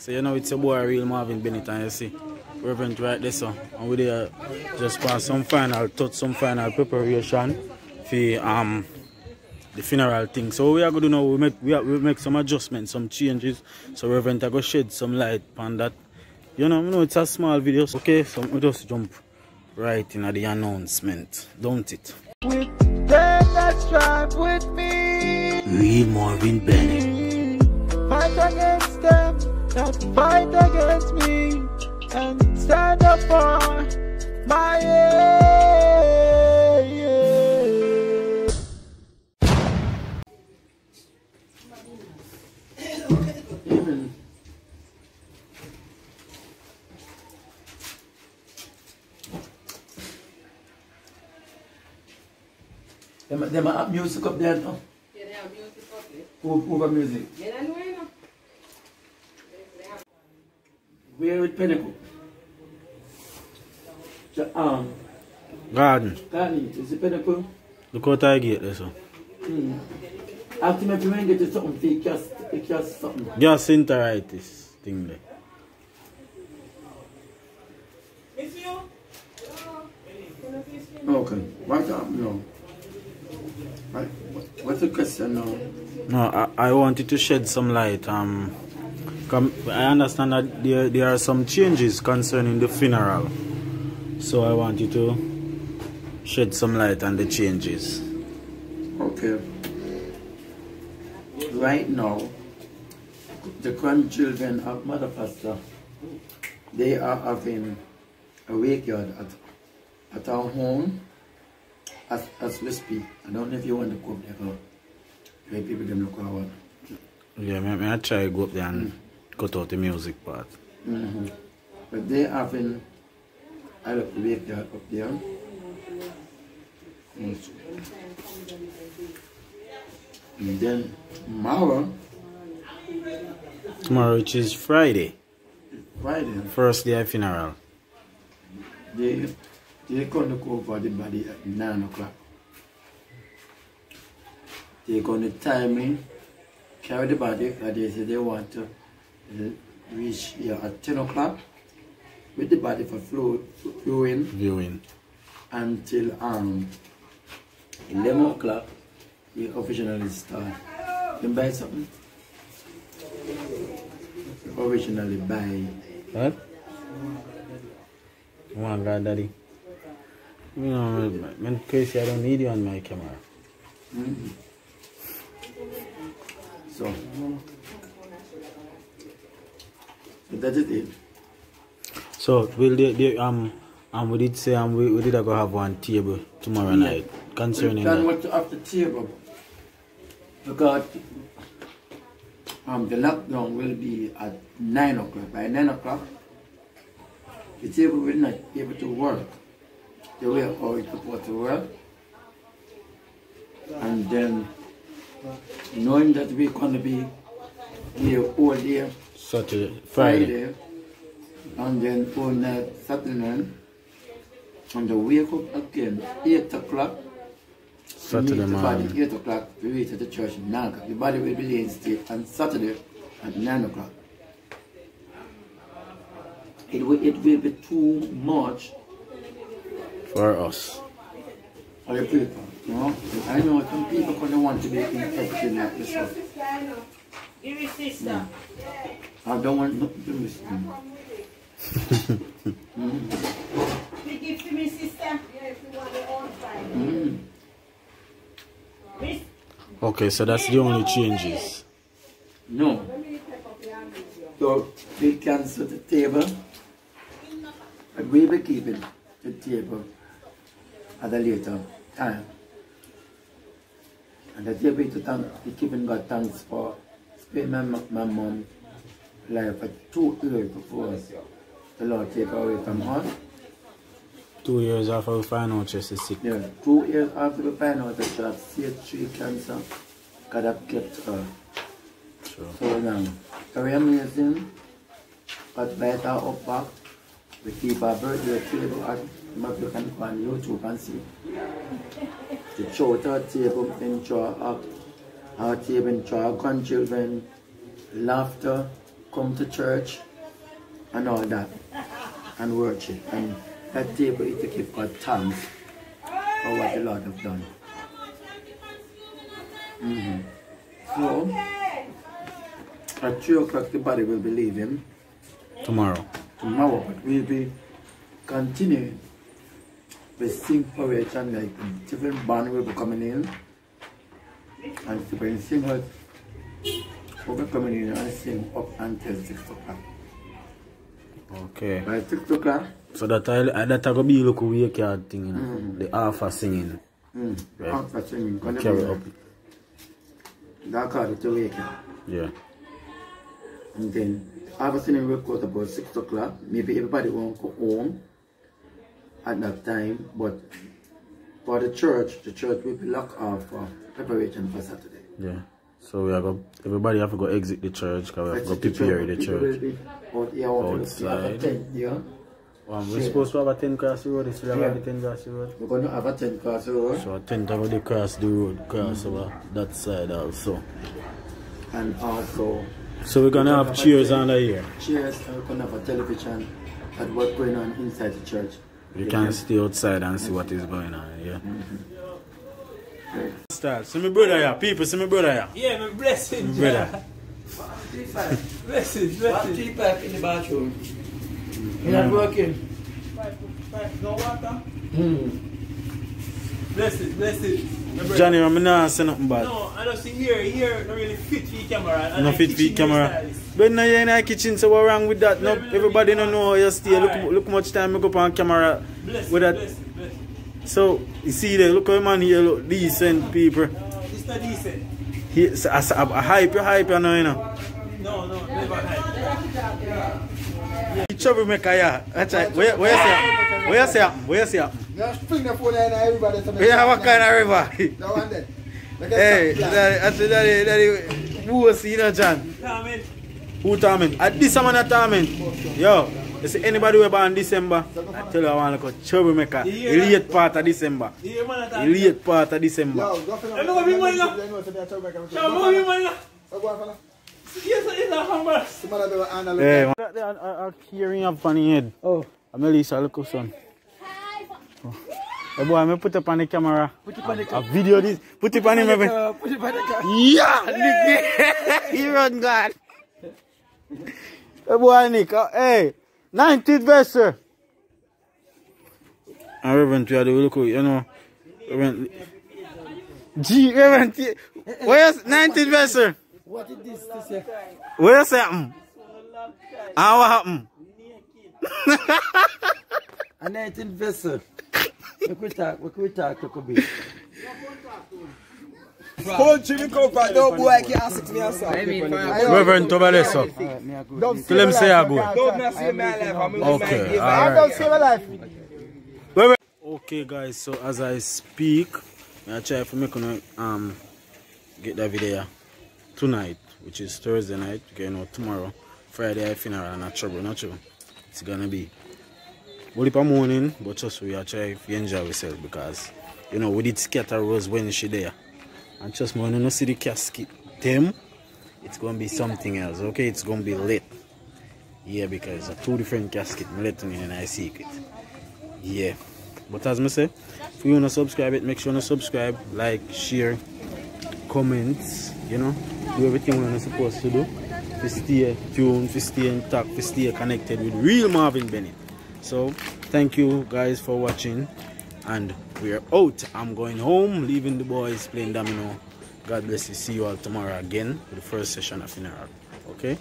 So you know it's a boy real Marvin Bennett and you see Reverend right there so and we there just pass some final touch some final preparation for um the funeral thing. So we are gonna do now we make we, are, we make some adjustments, some changes. So Reverend I go shed some light on that. You know, you know it's a small video. So, okay, so we just jump right in at the announcement, don't it? With them that strive with me. Real Marvin Bennett. Fight against them that fight against me. And stand up for my yeah, yeah. Them, them have music up there now. Yeah, they have music up there. Who, over music. Yeah, I know, I know. Where with Pinnacle? The, um, Garden. Garden, is it Pinnacle? Look out I get there so. Hmm. After me, if you want to get something, you cast, you cast something. Gastroenteritis thing there. Okay. What up now? What- What's the question now? No, I, I wanted to shed some light. Um, com- I understand that there, there are some changes concerning the funeral. So I want you to shed some light on the changes. Okay. Right now, the grandchildren of Mother Pastor, they are having a wake yard at, at our home as, as we speak. I don't know if you want to go up there, where people them look out. Yeah, may, may I try go up there and mm. Cut out the music part. Mm-hmm. But they having a little wake yard up there. Mm. And then tomorrow, Tomorrow, which is Friday, Friday, first day of funeral. they they gonna go for the body at nine o'clock. They're gonna time me, carry the body, and they say they want to reach here at ten o'clock with the body for flow, flowing Viewing. until um eleven o'clock. We officially start. You buy something? Originally buy What? Oh my god, daddy. You know, man, Casey, I don't need you on my camera. Mm. So, so that is it. So, will they, they um, um, we did say um, we, we did go have one table tomorrow Yeah. night concerning Then that. what you have to table because um, the lockdown will be at 9 o'clock. By 9 o'clock, the table will not be able to work the way how it's supposed to work. And then, knowing that we're going to be here all day, Saturday, Friday. Friday, and then all night Saturday, and the wake up again 8 o'clock. Saturday meet the body morning. 8 o'clock, we reach at the church at 9 o'clock. The body will be laid state on Saturday at 9 o'clock. It will, it will be too much For us. for the people, you know. I know some people gonna want to be in everything like this. So Give it, sister. I don't want nothing to do with it. You give to me, sister. Mm. Miss, Okay, so that's the only changes. No. So we cancel the table, but we will keep it, the table at a later time. And the table to thank, we keeping God thanks for spending my, mo- my mom life for two years before the Lord take her away from us. Two years after we find out she's sick. Yeah, two years after we find out that she had stage three cancer, God have kept her. Sure. So now, very amazing. But our up back, we keep our birthday table at maybe you can on YouTube and see. The show uh, our table in our our table in our grandchildren, laughter, come to church and all that and worship and that table is to give God thanks for what the Lord have done. Mhm. So at 3 o'clock the body will be leaving Tomorrow. tomorrow, but we'll be continuing with sing porridge and like different band will be coming in and different singers will be coming in and sing up until 6 o'clock. Okay. By 6 o'clock, So that I that I go be look wake yard thing, you know. The alpha singing. mm, Right. after singing, gonna Carry be up. that call it to wake. Yeah. And then after singing will close about 6 o'clock. Maybe everybody won't go home at that time, but for the church, the church will be locked off for preparation for Saturday. Yeah. So we are go everybody have to go exit the church because we have to go That's prepare the People church. here in the Outside. tent. Um, we're supposed to have a 10 cross road, it's we have Yeah. a 10 cross road. We're going to have a tent cross road So a 10 to go cross the road, cross over that side also. and also So we're gonna have cheers under here. chairs and we're going to have a television at what's going on inside the church. You can stay outside and see what is going on, yeah. Start. See my brother here, people, see my brother here. Yeah, man, blessings. Brother. Blessings, One blessings. three pipe in the bathroom. Hmm. You're not working. Hmm. Pipe, pipe, no water. Blessings, blessings. My brother. Johnny, I'm not saying nothing bad. No, I don't see here, here, not really fit for the camera. I No fit for kitchen camera. But now you're in the kitchen, so what wrong with that? No, everybody don't know how you stay. Look, Alright. look much time you go up on camera Blessings, with that. blessings, blessings. So you see there, look how man here look decent people. No, it's not decent. He, so, I, I, I hype you, hype you now, you know. No, no, never had. You troublemaker, yeah. That's right. Where, where you say? Where you say? Where you say? Just bring the phone in everybody. Yeah, what kind of river? That one there. Hey, that. that, that, that, that, who was you know, John? Come in. Who torment? At this man a torment. Yo, you see anybody who born December? I tell you I want to go troublemaker. You hear The that? late part of December. You hear man The attack? late part of December. Yo, go for Let me go bring money now. Let me go to the troublemaker. Show me your man. Go on, fella. Yes, it's a hammer. Somebody do a handle. Hey, man. That- that- I- I'm hearing up on the head. Oh. I'm Elisa, look up son. Oh. Hey boy, me put up on the camera. Put it on the A video this. Put it on him. baby. Uh, Put it on the car. Yeah, Nick. he run God. Hey boy, Nick. uh, hey, 19th verse, sir. And Reverend, we are the look, you know. Reverend. G, Reverend. T- Where's 19th verse, sir? What is this? This here? Where's something? And what happened? A 19 vessel. We could talk, we could talk to Kobe. Hold Jimmy Cooper. No boy can ask me outside. Reverend Tobaleso. Don't Tell him say I go. Don't not save my life. I'm Okay, I don't save my life. Okay, guys, so as I speak, I try to make una, um get that video tonight, which is Thursday night. Okay, you know, tomorrow, Friday, I funeral and a trouble, not true. It's gonna be only per morning, but just we are trying to enjoy ourselves because you know we did scatter rose when she there. And just me, when you see the casket, them, it's gonna be something else. Okay, it's gonna be lit. Yeah, because it's a two different casket, me let you and I secret. Yeah. But as I say, if you want to subscribe it, make sure you subscribe, like, share, comments, you know, do everything we're supposed to do. To stay tuned, to stay in touch, to stay connected with real Marvin Bennett. So, thank you guys for watching. And we're out. I'm going home, leaving the boys playing domino. God bless you. See you all tomorrow again for the first session of funeral. Okay?